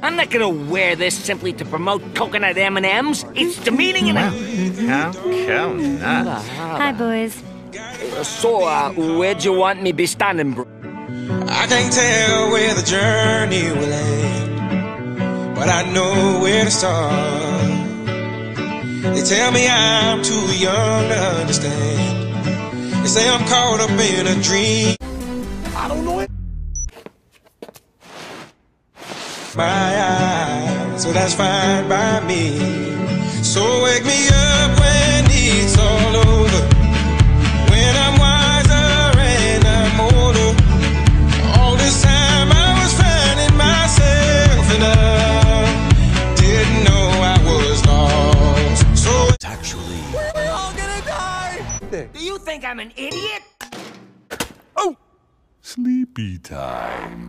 I'm not gonna wear this simply to promote coconut M&Ms. It's demeaning and... How come not? Hi, boys. So, uh, where'd you want me be standing, bro? I can't tell where the journey will end, but I know where to start. They tell me I'm too young to understand. They say I'm caught up in a dream. I don't know it. My eyes, so that's fine by me. So wake me up when it's all over. When I'm wiser and I'm older. All this time I was finding myself and I didn't know I was lost. So Actually, We're all gonna die! Do you think I'm an idiot? Oh! Sleepy time.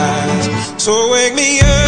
So wake me up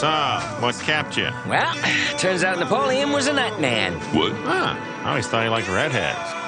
So, what kept you? Well, turns out Napoleon was a nut man. What? Ah, I always thought he liked redheads.